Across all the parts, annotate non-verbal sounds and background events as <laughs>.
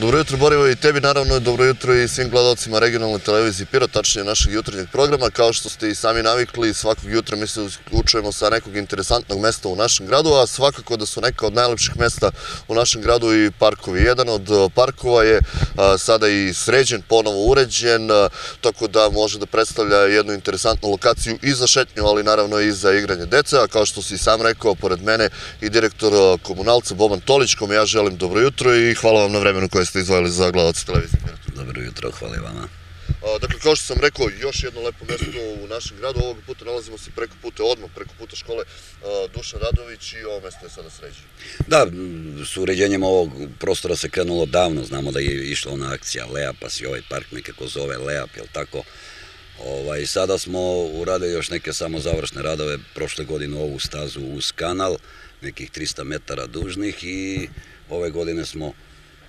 Dobro jutro Borivo i tebi naravno, dobro jutro i svim gledalcima regionalne televizije Piro, tačnije našeg jutarnjeg programa. Kao što ste i sami navikli, svakog jutra mi se učujemo sa nekog interesantnog mesta u našem gradu, a svakako da su neka od najlepših mesta u našem gradu i parkovi. Jedan od parkova je sada i sređen, ponovo uređen, tako da može da predstavlja jednu interesantnu lokaciju i za šetnju, ali naravno i za igranje dece, a kao što si sam rekao, pored mene i direktor komunalca Boban Tolić, kome ja želim dobro jutro i hvala vam na vremenu koje ste izvojili za gledalce televizije. Dobro jutro, hvala vama. Dakle, kao što sam rekao, još jedno lepo mesto u našem gradu. Ovog puta nalazimo se preko puta, odmah preko puta škole Dušan Radović i ovo mesto je sada sređeno. Da, s uređenjem ovog prostora se krenulo davno. Znamo da je išla ona akcija Lea, pa se ovaj park nekako zove Leap, jel tako? Ovaj, sada smo uradili još neke samo završne radove prošle godine ovu stazu uz kanal, nekih 300 metara dužnih i ove godine smo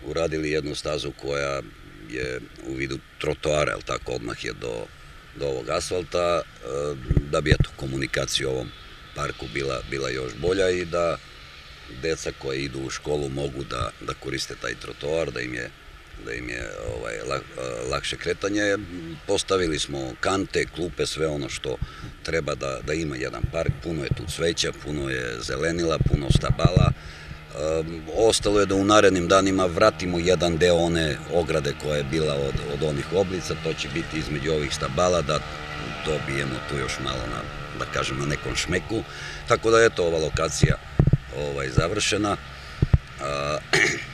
uradili jednu stazu koja je u vidu trotoara, jel tako, odmah je do, do ovog asfalta, e, da bi eto komunikacija u ovom parku bila, bila još bolja i da deca koje idu u školu mogu da, da koriste taj trotoar, da im je da im je ovaj, e, lakše kretanje. Postavili smo kante, klupe, sve ono što treba da, da ima jedan park. Puno je tu cveća, puno je zelenila, puno stabala. Ostalo je da u narednim danima vratimo jedan deo one ograde koja je bila od, od onih oblica, to će biti između ovih stabala, da dobijemo tu još malo na, da kažem, na nekom šmeku. Tako da je to ova lokacija ovaj, završena. <clears throat>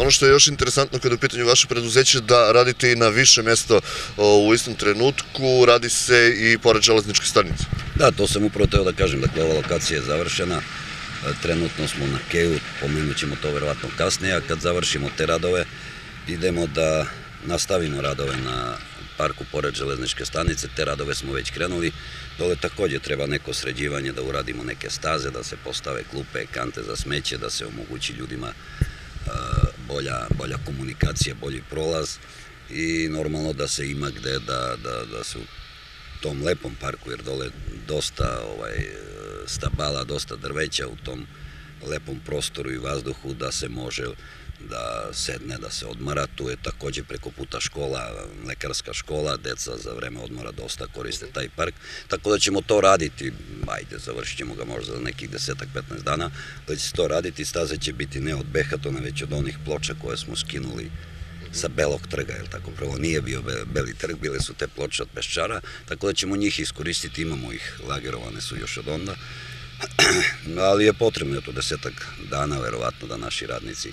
Ono što je još interesantno kada je u pitanju vaše preduzeće da radite i na više mesta u istom trenutku, radi se i pored železničke stanice. Da, to sam upravo teo da kažem, dakle ova lokacija je završena, Trenutno smo na Keju, pomenut ćemo to verovatno kasnije, a kad završimo te radove, idemo da nastavimo radove na parku pored železničke stanice, te radove smo već krenuli. Dole takođe treba neko sređivanje, da uradimo neke staze, da se postave klupe, kante za smeće, da se omogući ljudima bolja, bolja komunikacija, bolji prolaz i normalno da se ima gde da, da, da se tom lepom parku, jer dole dosta ovaj, stabala, dosta drveća u tom lepom prostoru i vazduhu da se može da sedne, da se odmara. Tu je takođe preko puta škola, lekarska škola, deca za vreme odmora dosta koriste taj park. Tako da ćemo to raditi, ajde, završit ćemo ga možda za nekih desetak, 15 dana, da će se to raditi. Staze će biti ne od Behatona, već od onih ploča koje smo skinuli sa belog trga, jel tako, prvo nije bio beli trg, bile su te ploče od peščara, tako da ćemo njih iskoristiti, imamo ih, lagerovane su još od onda, <clears throat> ali je potrebno eto desetak dana verovatno da naši radnici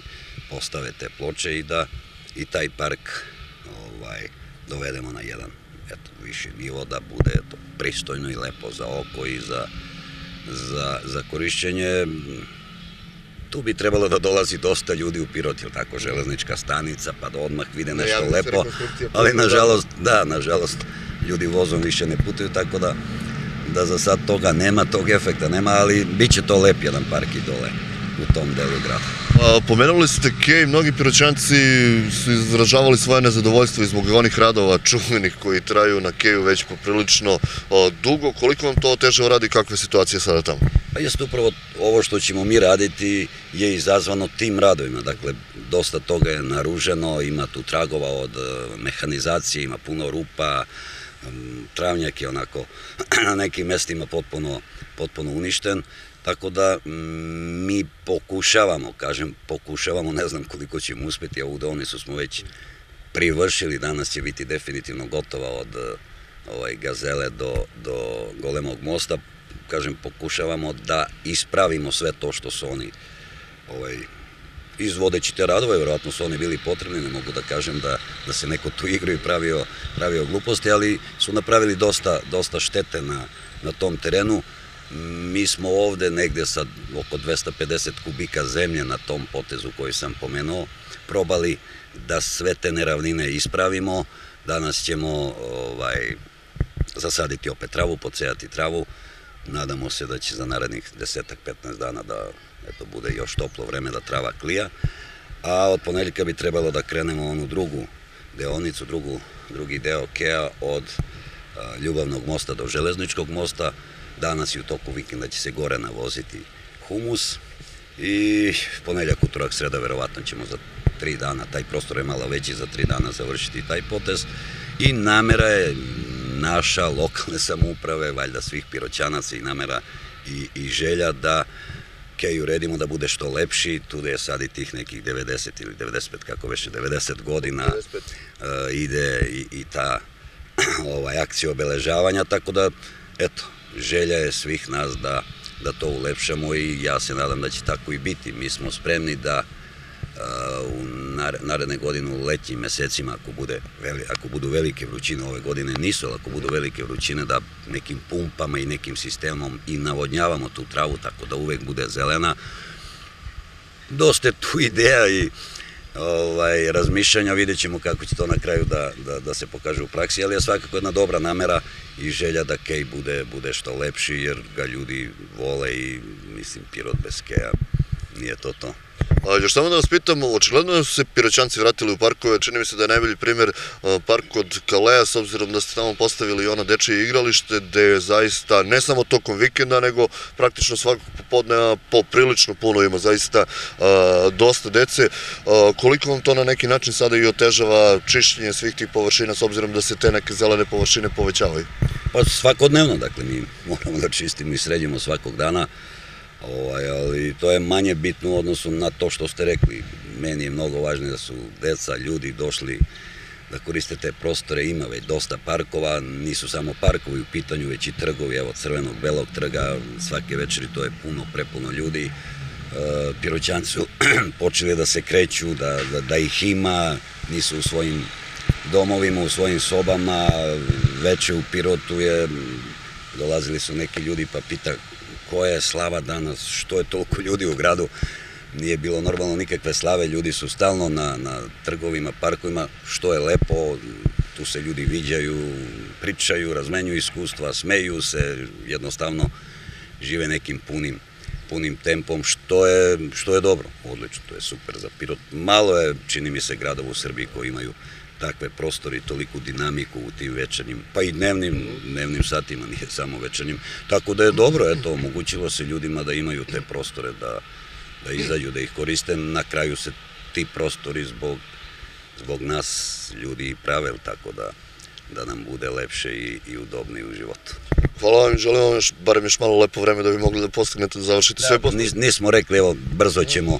postave te ploče i da i taj park ovaj, dovedemo na jedan eto, viši nivo, da bude eto, pristojno i lepo za oko i za, za, za korišćenje tu bi trebalo da dolazi dosta ljudi u Pirot, ili tako, železnička stanica, pa da odmah vide nešto lepo, ali nažalost, da, nažalost, ljudi vozom više ne putuju, tako da, da za sad toga nema, tog efekta nema, ali bit će to lep jedan park i dole u tom delu grada. Pomenuli ste Kej, mnogi piroćanci su izražavali svoje nezadovoljstvo izbog onih radova čuvenih koji traju na Keju već poprilično dugo. Koliko vam to otežava radi i kakva je situacija sada tamo? Pa jeste upravo ovo što ćemo mi raditi je izazvano tim radovima. Dakle, dosta toga je naruženo, ima tu tragova od e, mehanizacije, ima puno rupa, travnjak je onako <clears throat> na nekim mestima potpuno, potpuno uništen. Tako da mi pokušavamo, kažem, pokušavamo, ne znam koliko ćemo uspeti, a u Donisu smo već privršili, danas će biti definitivno gotova od ovaj, gazele do, do golemog mosta, kažem, pokušavamo da ispravimo sve to što su oni ovaj, izvodeći te radove, verovatno su oni bili potrebni, ne mogu da kažem da, da se neko tu igra i pravio, pravio gluposti, ali su napravili dosta, dosta štete na, na tom terenu. Mi smo ovde negde sa oko 250 kubika zemlje na tom potezu koji sam pomenuo, probali da sve te neravnine ispravimo. Danas ćemo ovaj, zasaditi opet travu, pocejati travu. Nadamo se da će za narednih desetak, 15 dana da eto, bude još toplo vreme da trava klija. A od ponedeljka bi trebalo da krenemo onu drugu deonicu, drugu, drugi deo Kea od a, Ljubavnog mosta do Železničkog mosta. Danas i u toku vikenda će se gore navoziti humus i ponedeljak, utorak, sreda, verovatno ćemo tri dana, taj prostor je malo veći za tri dana završiti taj potez i namera je naša lokalne samouprave, valjda svih piroćanaca i namera i, i želja da kej uredimo da bude što lepši, tu da je sad i tih nekih 90 ili 95, kako veše, 90 godina 95. e, ide i, i ta <clears throat> ovaj, akcija obeležavanja, tako da, eto, želja je svih nas da, da to ulepšamo i ja se nadam da će tako i biti. Mi smo spremni da uh, u naredne godine u letnjim mesecima, ako, bude, ako budu velike vrućine ove godine, nisu, ali ako budu velike vrućine, da nekim pumpama i nekim sistemom i navodnjavamo tu travu, tako da uvek bude zelena. Dosta je tu <laughs> ideja i ovaj, razmišljanja, vidjet ćemo kako će to na kraju da, da, da se pokaže u praksi, ali je svakako jedna dobra namera i želja da Kej bude, bude što lepši, jer ga ljudi vole i mislim Pirot bez Keja nije to to. A, još samo da vas pitam, očigledno su se piroćanci vratili u parkove, čini mi se da je najbolji primer park kod Kaleja, s obzirom da ste tamo postavili i ono dečije igralište, gde je zaista, ne samo tokom vikenda, nego praktično svakog popodneva poprilično puno ima, zaista dosta dece. Koliko vam to na neki način sada i otežava čišćenje svih tih površina, s obzirom da se te neke zelene površine povećavaju? Pa svakodnevno, dakle, mi moramo da čistimo i sređimo svakog dana, ovaj, ali to je manje bitno u odnosu na to što ste rekli. Meni je mnogo važnije da su deca, ljudi došli da koriste te prostore, ima već dosta parkova, nisu samo parkovi u pitanju, već i trgovi, evo crvenog, belog trga, svake večeri to je puno, prepuno ljudi. E, Piroćanci su <clears throat> počeli da se kreću, da, da, da ih ima, nisu u svojim domovima, u svojim sobama, veče u Pirotu je, dolazili su neki ljudi pa pita koja je slava danas, što je toliko ljudi u gradu, nije bilo normalno nikakve slave, ljudi su stalno na, na trgovima, parkovima, što je lepo, tu se ljudi viđaju, pričaju, razmenjuju iskustva, smeju se, jednostavno žive nekim punim punim tempom, što je, što je dobro, odlično, to je super za Pirot. Malo je, čini mi se, gradova u Srbiji koji imaju takve prostore i toliku dinamiku u tim večernim, pa i dnevnim, dnevnim satima, nije samo večernim. Tako da je dobro, eto, omogućilo se ljudima da imaju te prostore, da, da izađu, da ih koriste. Na kraju se ti prostori zbog, zbog nas ljudi i prave, tako da, da nam bude lepše i, i udobnije u životu. Hvala vam želim vam još, barem još malo lepo vreme da bi mogli da postignete, da završite sve poslove. Nis, nismo rekli, evo, brzo ćemo,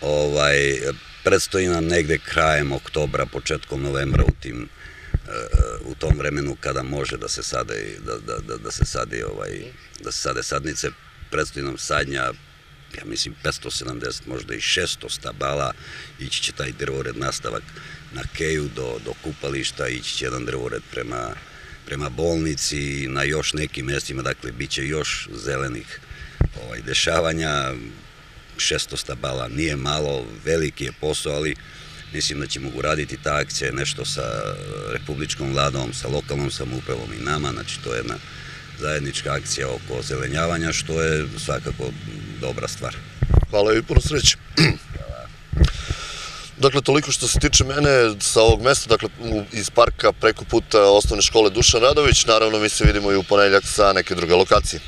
ovaj, predstoji nam negde krajem oktobra, početkom novembra u tim u tom vremenu kada može da se sade da, da, da, da se sade ovaj da se sade sadnice. Predstoji nam sadnja ja mislim 570 možda i 600 stabala. Ići će taj drvored nastavak na Keju do, do kupališta ići će jedan drvored prema prema bolnici na još nekim mestima dakle bit će još zelenih ovaj, dešavanja 600 stabala nije malo, veliki je posao, ali mislim da ćemo uraditi ta akcija nešto sa republičkom vladom, sa lokalnom samoupravom i nama, znači to je jedna zajednička akcija oko zelenjavanja, što je svakako dobra stvar. Hvala i puno sreće. Dakle, toliko što se tiče mene sa ovog mesta, dakle, iz parka preko puta osnovne škole Dušan Radović, naravno mi se vidimo i u ponedljak sa neke druge lokacije.